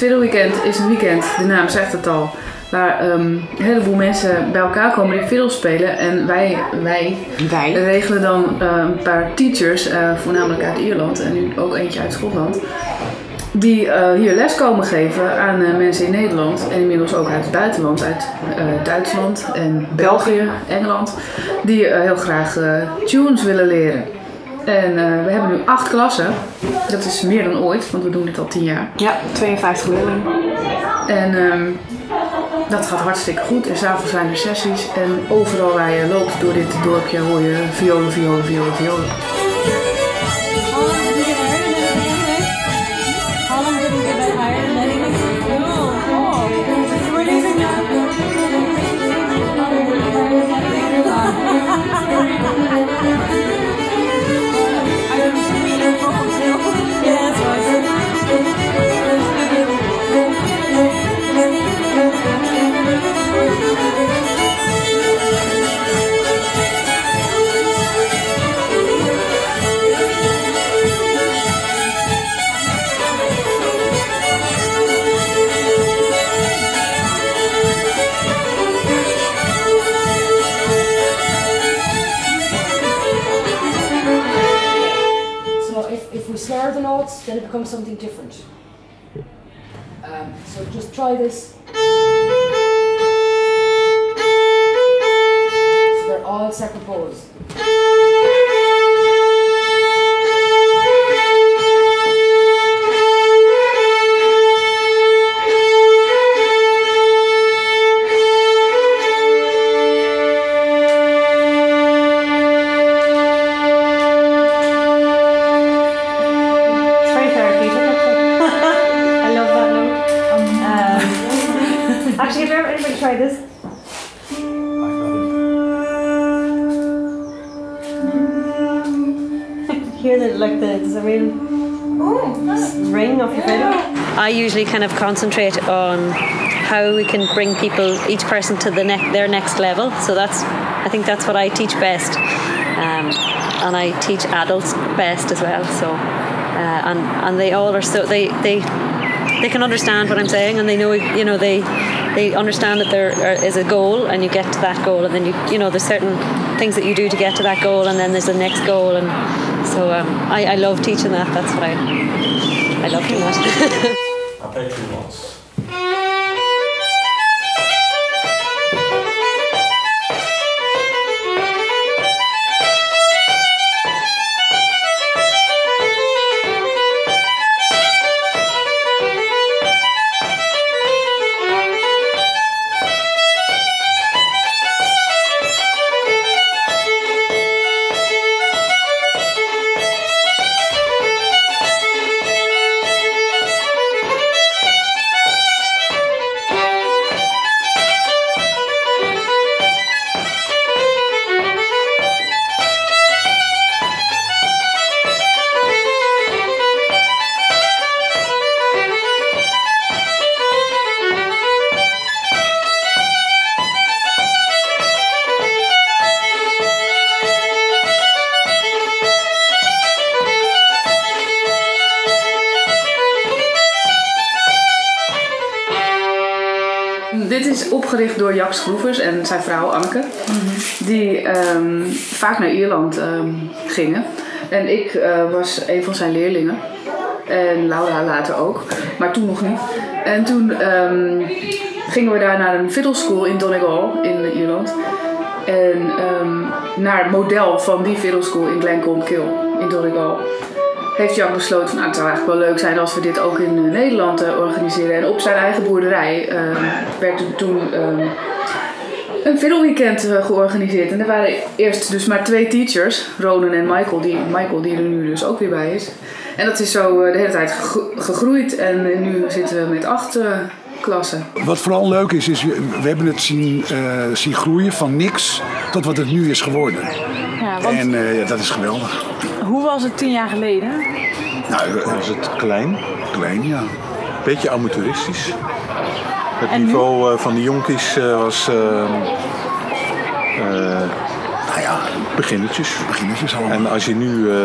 weekend is een weekend, de naam zegt het al. Waar ehm, een heleboel mensen bij elkaar komen die fiddle spelen. En wij, wij Wij. regelen dan eh, een paar teachers, eh, voornamelijk uit Ierland en nu ook eentje uit Schotland. Die eh, hier les komen geven aan eh, mensen in Nederland en inmiddels ook uit het buitenland, uit Duitsland en België, Engeland, die heel graag tunes willen leren. En eh, we hebben nu acht klassen. Dat is meer dan ooit, want we doen dit al tien jaar. Ja, 52 leerlingen. En ehm, dat gaat hartstikke goed. En s'avonds zijn er sessies. En overal waar je loopt door dit dorpje hoor je violen, violen, violen, violen. Becomes something different. Um, so just try this. So they're all separate bows. Usually kind of concentrate on how we can bring people, each person, to the ne- their next level. So that's, I think that's what I teach best, um, and I teach adults best as well. So, uh, and and they all are so they they they can understand what I'm saying, and they know you know they they understand that there is a goal, and you get to that goal, and then you you know there's certain things that you do to get to that goal, and then there's the next goal, and so um, I, I love teaching that. That's what I I love doing that. perpetuals. Is opgericht door Jack Schroevers en zijn vrouw Anneke. Die ehm, vaak naar Ierland ehm, gingen. En ik eh, was een van zijn leerlingen. En Laura later ook. Maar toen nog niet. En toen ehm, gingen we daar naar een fiddle school in Donegal in Ierland. En naar het model van die fiddle school in Glencoe in Donegal heeft Jack besloten van nou, het zou eigenlijk wel leuk zijn als we dit ook in eh, Nederland eh, organiseren. En op zijn eigen boerderij ehm, werd er toen ehm, een fiddleweekend eh, georganiseerd. En er waren eerst dus maar twee teachers, Ronan en Michael, die, Michael die er nu dus ook weer bij is. En dat is zo de hele tijd gegro- gegroeid en nu zitten we met acht klassen. Wat vooral leuk is, is we hebben het zien, zien groeien van niks tot wat het nu is geworden. Ja, want En eh, ja, dat is geweldig. hoe was het tien jaar geleden? Nou, eh, Was het klein, klein, ja. beetje amateuristisch. Het En niveau eh, van de jonkies eh, was. ehm, eh, Nou ja, beginnertjes. beginnetjes allemaal. En als je nu eh,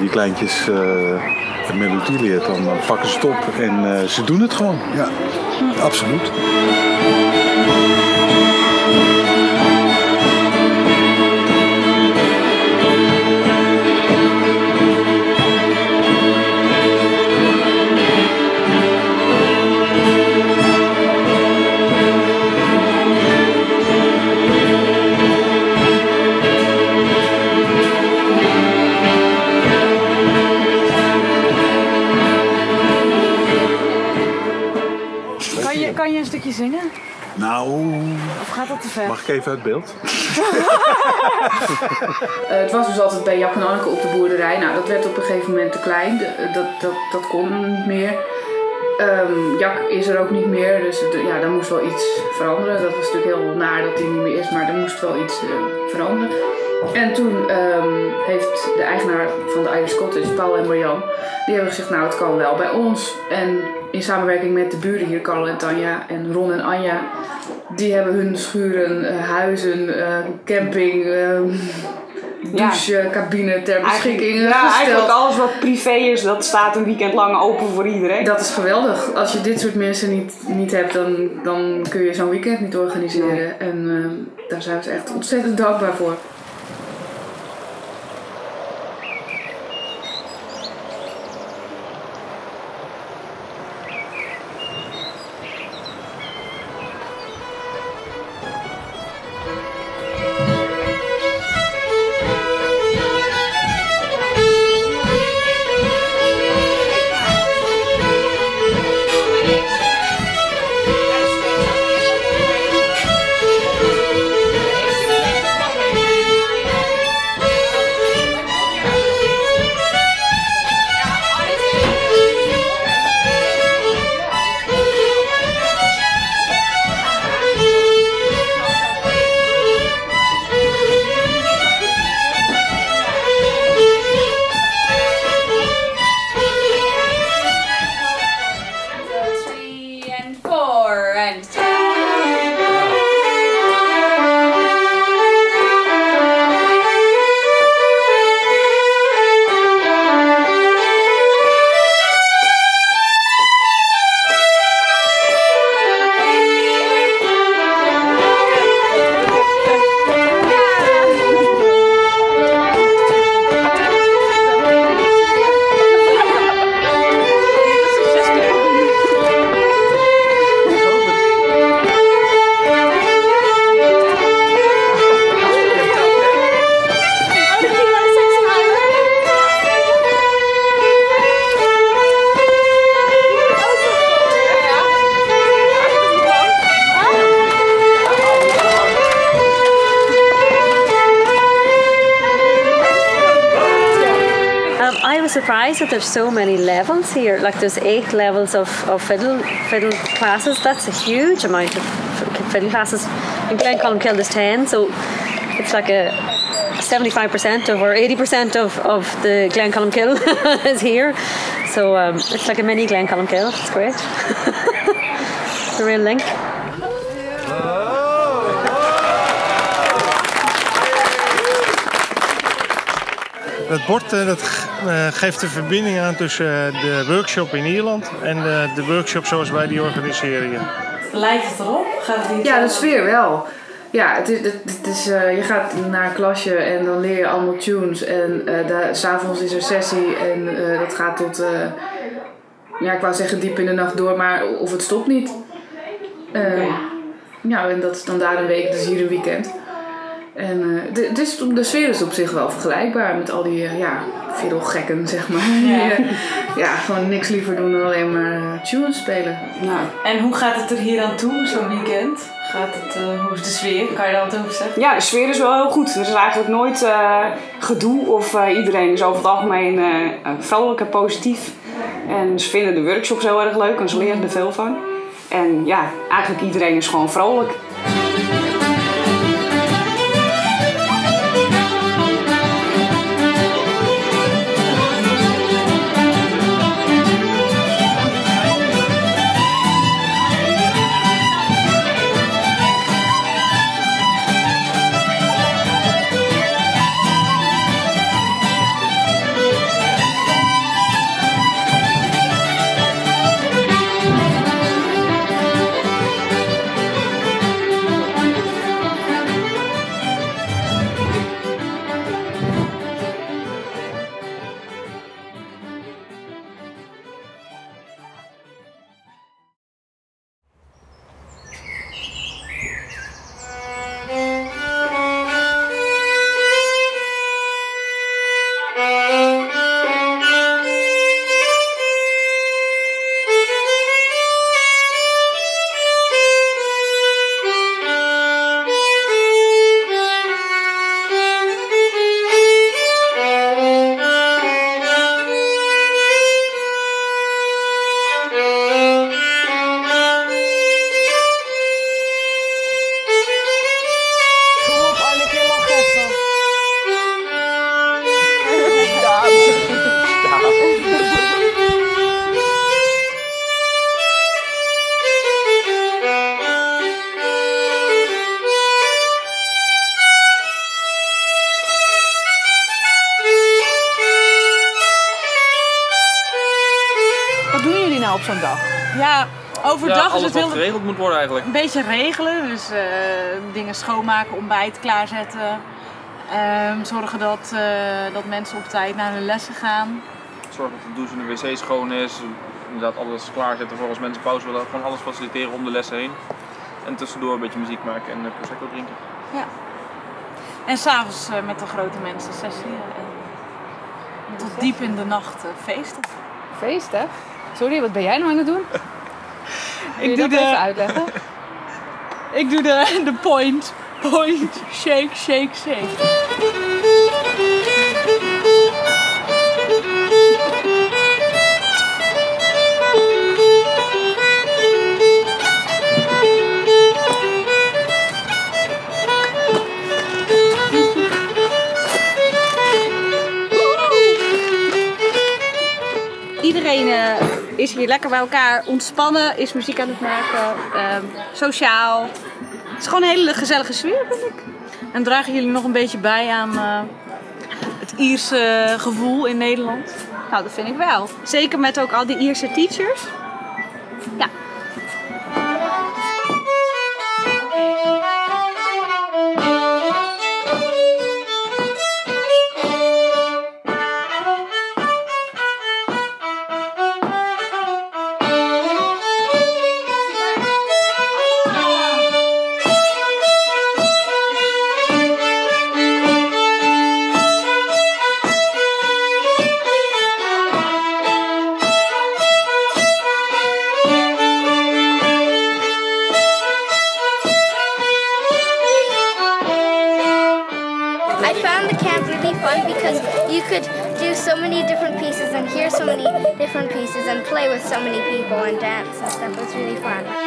die kleintjes eh de melodie leert, dan pakken ze het op en eh, ze doen het gewoon. Ja, absoluut. Kan je, een stukje zingen? Nou, Of gaat dat te ver? Mag ik even uit beeld? Eh, het was dus altijd bij Jack en Anneke op de boerderij. Nou, dat werd op een gegeven moment te klein. De- dat, dat, dat kon niet meer. Ehm Jack is er ook niet meer, dus de- ja, daar moest wel iets veranderen. Dat was natuurlijk heel naar dat hij niet meer is, maar er moest wel iets eh, veranderen. En toen ehm, heeft de eigenaar van de Irish Cottage, Paul en Marjan, die hebben gezegd, nou het kan wel bij ons. En in samenwerking met de buren hier, Carl en Tanja en Ron en Anja, die hebben hun schuren, eh, huizen, eh, camping, ehm douche, cabine ter beschikking eh, ja, gesteld. eigenlijk alles wat privé is, dat staat een weekend lang open voor iedereen. Dat is geweldig. Als je dit soort mensen niet, niet hebt, dan, dan kun je zo'n weekend niet organiseren. En ehm, daar zijn we ze echt ontzettend dankbaar voor. Surprised that there's so many levels here. Like there's eight levels of, of fiddle fiddle classes. That's a huge amount of fiddle classes. In Glen Columkill there's ten, so it's like a 75% of or 80% of, of the Glen Columkill is here. So um, it's like a mini Glen Columkill. It's great. the real link. Dat bord dat geeft de verbinding aan tussen eh, de workshop in Ierland en de, de workshop zoals wij die organiseren hier. Lijkt het erop? Gaat het niet Ja, de sfeer wel. Ja, het is, het, is, eh, je gaat naar een klasje en dan leer je allemaal tunes. En eh daar- s'avonds is er sessie en eh, dat gaat tot, eh, ja, ik wou zeggen diep in de nacht door, maar of het stopt niet. Eh, Ja, en dat is dan daar een week, dus hier een weekend. En eh, de, dus de sfeer is op zich wel vergelijkbaar met al die, eh, ja, gekken zeg maar. Ja. Die, eh, ja, gewoon niks liever doen dan alleen maar tunes spelen. Nou, en hoe gaat het er hier aan toe, zo'n weekend? Gaat het, eh, hoe is de sfeer? Kan je daar wat over zeggen? Ja, de sfeer is wel heel goed. Er is eigenlijk nooit eh, gedoe of eh, iedereen is over het algemeen vrolijk en positief. En ze vinden de workshops heel erg leuk en ze leren er veel van. En ja, eigenlijk iedereen is gewoon vrolijk. Geregeld moet worden eigenlijk. een beetje regelen. Dus eh, dingen schoonmaken, ontbijt klaarzetten. Ehm, zorgen dat, eh, dat mensen op tijd naar hun lessen gaan. Zorg dat de douche en de wc schoon is. Inderdaad alles klaarzetten voor als mensen pauze willen. Gewoon alles faciliteren om de lessen heen. En tussendoor een beetje muziek maken en prosecco drinken. Ja. En s'avonds uh, met de grote mensen sessie. En tot diep in de nacht uh, feesten. Feesten? Sorry, wat ben jij nou aan het doen? Je doe dat de- even uitleggen? Ik doe de, de point. Point. Shake, shake, shake. Iedereen eh, is hier lekker bij elkaar ontspannen, is muziek aan het maken, ehm, sociaal. Het is gewoon een hele gezellige sfeer, vind ik. En dragen jullie nog een beetje bij aan eh, het Ierse gevoel in Nederland? Nou, dat vind ik wel. Zeker met ook al die Ierse teachers. Ja. Play with so many people and dance and stuff. It was really fun.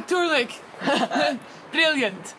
Natuurlijk. Brilliant.